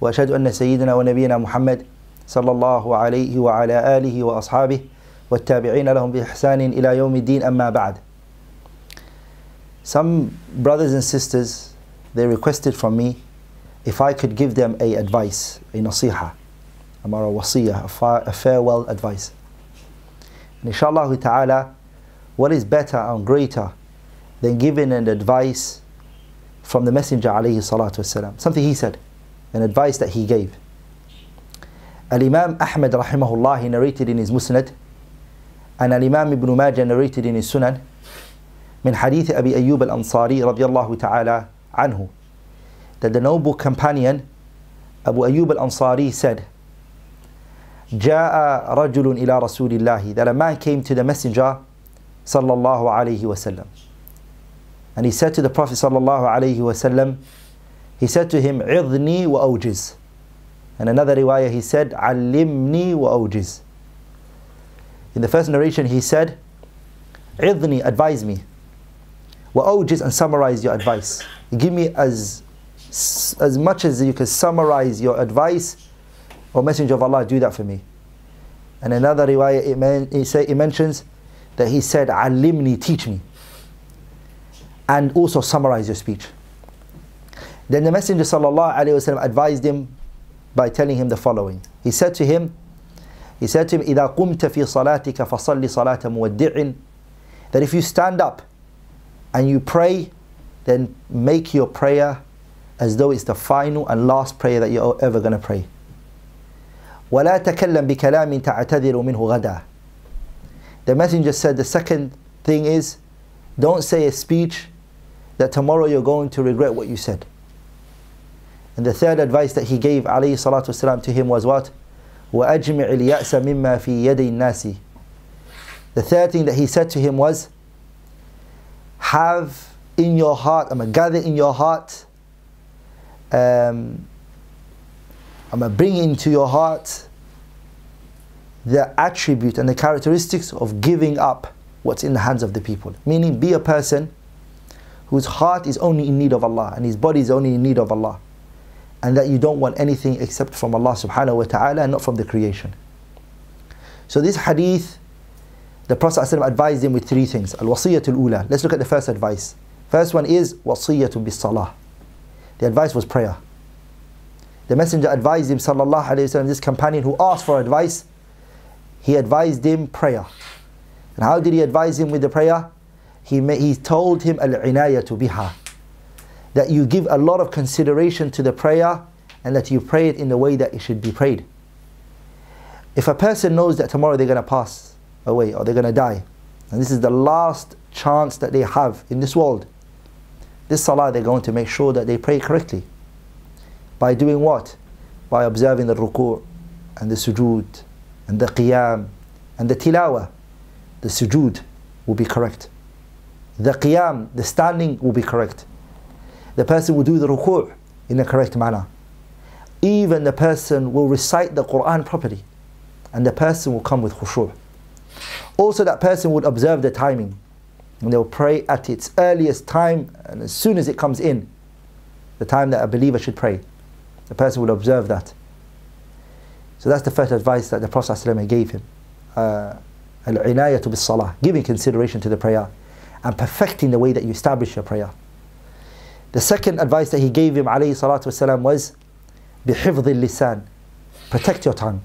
واشهد ان سيدنا ونبينا محمد صلى الله عليه وعلى اله واصحابه والتابعين لهم باحسان الى يوم الدين اما بعد Some brothers and sisters they requested from me if I could give them a advice, a nasiha, a wasiyah, a, fa- a farewell advice. And inshallah ta'ala, what is better and greater than giving an advice from the Messenger alayhi salatu wasalam, something he said, an advice that he gave. Al-Imam Ahmad rahimahullah, he narrated in his Musnad, and Al-Imam Ibn Majah narrated in his Sunan, من حديث أبي أيوب الأنصاري رضي الله تعالى عنه that the noble companion Abu Ayyub al-Ansari said جاء رجل إلى رسول الله that a man came to the messenger صلى الله عليه وسلم and he said to the Prophet صلى الله عليه وسلم he said to him, Idni wa awjiz. And another riwayah he said, Alimni wa awjiz. In the first narration he said, Idni, advise me. Wa awjiz, and summarize your advice. Give me as, as much as you can summarize your advice. O Messenger of Allah, do that for me. And another riwayah it, men, say, he mentions that he said, Alimni, teach me. And also summarize your speech. then the messenger sallallahu alaihi wasallam advised him by telling him the following he said to him he said to him إذا قمت في صلاتك فصل صلاة مودع that if you stand up and you pray then make your prayer as though it's the final and last prayer that you're ever going to pray. ولا تكلم بكلام تعتذر منه غدا. The messenger said the second thing is don't say a speech that tomorrow you're going to regret what you said. And the third advice that he gave عليه الصلاة والسلام to him was what? وأجمع اليأس مما في يدي الناس. The third thing that he said to him was have in your heart, I'm going to gather in your heart um, I'm going to bring into your heart the attribute and the characteristics of giving up what's in the hands of the people. Meaning, be a person whose heart is only in need of Allah and his body is only in need of Allah. And that you don't want anything except from Allah subhanahu wa ta'ala and not from the creation. So, this hadith, the Prophet ﷺ advised him with three things. Al wasiyatul ula. Let's look at the first advice. First one is wasiyatu bis salah. The advice was prayer. The Messenger advised him, sallallahu alayhi wasallam, this companion who asked for advice, he advised him prayer. And how did he advise him with the prayer? He, he told him al-inayatu biha. That you give a lot of consideration to the prayer and that you pray it in the way that it should be prayed. If a person knows that tomorrow they're going to pass away or they're going to die, and this is the last chance that they have in this world, this salah they're going to make sure that they pray correctly. By doing what? By observing the ruku' and the sujood and the qiyam and the tilawa. The sujood will be correct. The qiyam, the standing will be correct. The person will do the ruku' in the correct manner. Even the person will recite the Quran properly. And the person will come with khushu'. Also that person would observe the timing and they'll pray at its earliest time and as soon as it comes in, the time that a believer should pray. The person will observe that. So that's the first advice that the Prophet ﷺ gave him. Uh, al-inayatu bis salah, giving consideration to the prayer and perfecting the way that you establish your prayer. The second advice that he gave him alayhi salatu wasalam was بِحِفْظِ lisan Protect your tongue.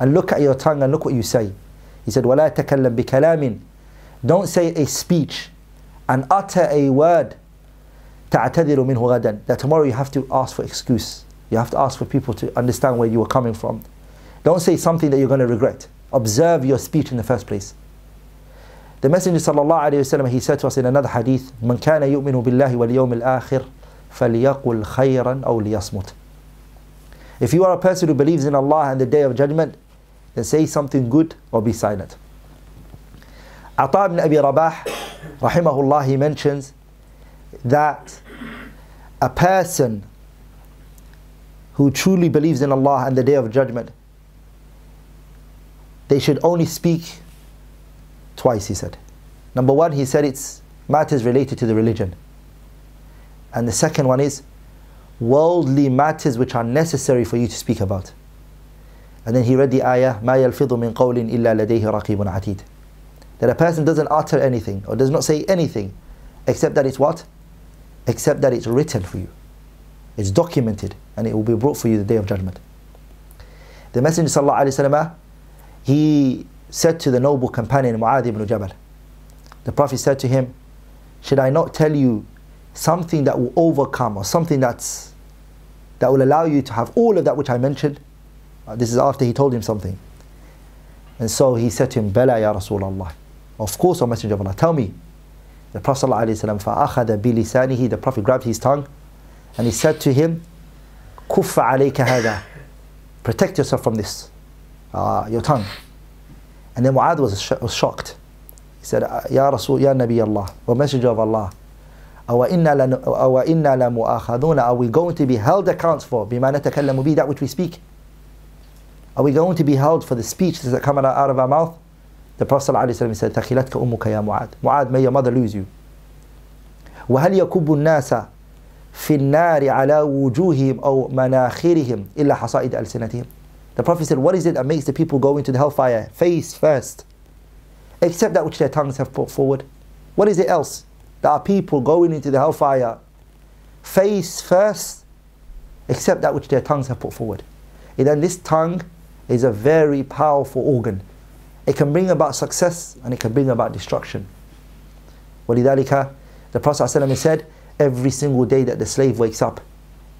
And look at your tongue and look what you say. He said, وَلَا تَكَلَّمْ بِكَلَامٍ don't say a speech and utter a word تعتذر منه غدا that tomorrow you have to ask for excuse you have to ask for people to understand where you are coming from don't say something that you're going to regret observe your speech in the first place The messenger sallallahu alaihi wasallam he said to us in another hadith من كان يؤمن بالله واليوم الآخر فليقل خيرا أو ليصمت If you are a person who believes in Allah and the day of judgment, then say something good or be silent. Ata ibn Abi Rabah, rahimahullah, he mentions that a person who truly believes in Allah and the day of judgment, they should only speak twice, he said. Number one, he said it's matters related to the religion. And the second one is worldly matters which are necessary for you to speak about. And then he read the ayah, مَا يَلْفِظُ مِنْ قَوْلٍ إِلَّا لَدَيْهِ رَقِيبٌ عَتِيدٌ That a person doesn't utter anything or does not say anything except that it's what? Except that it's written for you. It's documented and it will be brought for you the day of judgment. The Messenger sallallahu alaihi wasallam, he said to the noble companion Mu'adh ibn Jabal, the Prophet said to him, should I not tell you something that will overcome or something that's that will allow you to have all of that which I mentioned? Uh, this is after he told him something. And so he said to him, Bala ya Rasulullah. Of course, O Messenger of Allah, tell me. The Prophet ﷺ, فَأَخَذَ بِلِسَانِهِ The Prophet grabbed his tongue and he said to him, كُفَّ عَلَيْكَ هَذَا Protect yourself from this, uh, your tongue. And then Mu'adh was, sh- was shocked. He said, Ya Rasul, Ya Nabi Allah, O Messenger of Allah, أَوَإِنَّا لَمُؤَاخَذُونَ Are we going to be held accounts for بِمَا نَتَكَلَّمُ بِهِ That which we speak? Are we going to be held for the speech that come out of our mouth? The Prophet ﷺ said, ثَخِلَتْكَ أُمُّكَ يَا مُعَادْ Mu'adh, may your mother lose you. وَهَلْ يَكُبُّ النَّاسَ في النار على وجوههم أو مناخرهم إلا حصائد ألسنتهم The Prophet said, what is it that makes the people go into the hellfire face first? Except that which their tongues have put forward. What is it else? There are people going into the hellfire face first, except that which their tongues have put forward. And then this tongue is a very powerful organ. It can bring about success and it can bring about destruction. ولذلك the Prophet ﷺ said, every single day that the slave wakes up,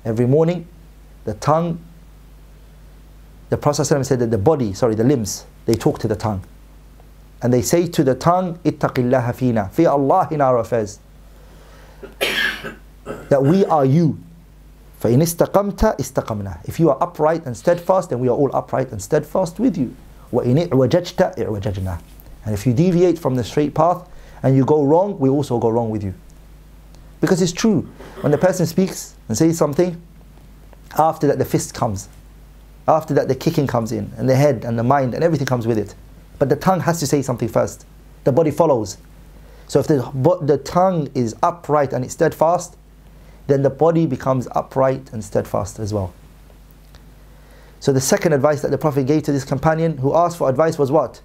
every morning, the tongue, the Prophet ﷺ said that the body, sorry, the limbs, they talk to the tongue. And they say to the tongue, ittaqillaha fina, fear Allah in our affairs. that we are you. فَإِنِ اسْتَقَمْتَ اسْتَقَمْنَا If you are upright and steadfast, then we are all upright and steadfast with you. وَإِنِ اِعْوَجَجْتَ اِعْوَجَجْنَا And if you deviate from the straight path and you go wrong, we also go wrong with you. Because it's true. When the person speaks and says something, after that the fist comes. After that the kicking comes in, and the head and the mind and everything comes with it. But the tongue has to say something first. The body follows. So if the, the tongue is upright and it's steadfast, then the body becomes upright and steadfast as well. So the second advice that the Prophet gave to this companion who asked for advice was what?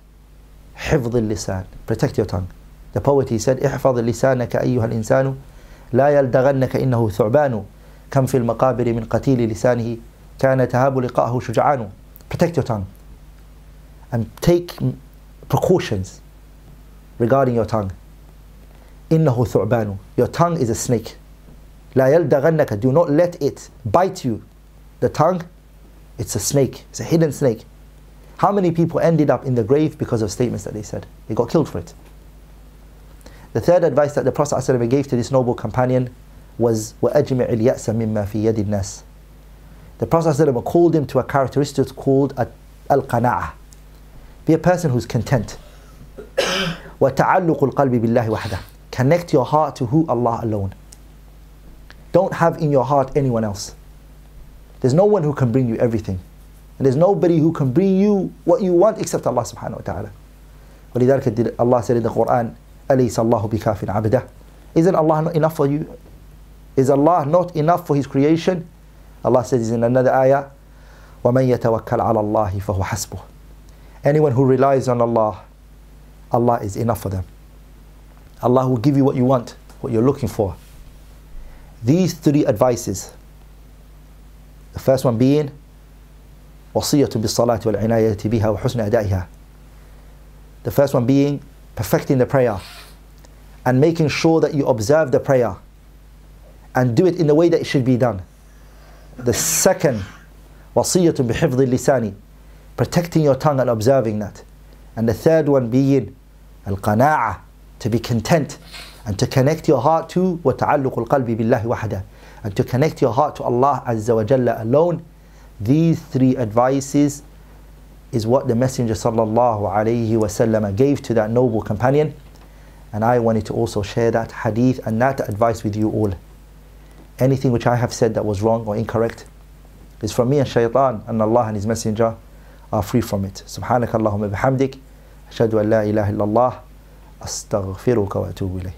حفظ اللسان. Protect your tongue. The poet he said, احفظ لسانك أيها الإنسان لا يلدغنك إنه ثعبان كم في المقابر من قتيل لسانه كان تهاب لقاءه شجعان Protect your tongue and take precautions regarding your tongue. إنه ثعبان Your tongue is a snake. لا يلدغنك Do not let it bite you. The tongue, it's a snake. It's a hidden snake. How many people ended up in the grave because of statements that they said? They got killed for it. The third advice that the Prophet ﷺ gave to this noble companion was وَأَجْمِعِ الْيَأْسَ مِمَّا فِي يَدِ النَّاسِ The Prophet ﷺ called him to a characteristic called al-qana'ah. Be a person who's content. وَتَعَلُّقُ الْقَلْبِ بِاللَّهِ وَحْدَهِ Connect your heart to who? Allah alone. Don't have in your heart anyone else. There's no one who can bring you everything. And there's nobody who can bring you what you want except Allah subhanahu wa ta'ala. ولذلك Allah said in the Quran, أليس الله بكاف عبده Isn't Allah not enough for you? Is Allah not enough for His creation? Allah says in another ayah, وَمَن يَتَوَكَّلْ عَلَى اللَّهِ فَهُوَ حَسْبُهُ Anyone who relies on Allah, Allah is enough for them. Allah will give you what you want, what you're looking for. These three advices, the first one being وصية بالصلاة والعناية بها وحسن أدائها. The first one being perfecting the prayer and making sure that you observe the prayer and do it in the way that it should be done. The second, وصية بحفظ اللسان, protecting your tongue and observing that. And the third one being القناعة, to be content and to connect your heart to وتعلق القلب بالله وحده and to connect your heart to Allah Azza wa Jalla alone These three advices is what the Messenger sallallahu alaihi wasallam gave to that noble companion. And I wanted to also share that hadith and that advice with you all. Anything which I have said that was wrong or incorrect is from me and shaitan, and Allah and His Messenger are free from it. سبحانك اللهم بحمدك أشهد أن لا إله إلا الله أستغفرك وأتوب إليك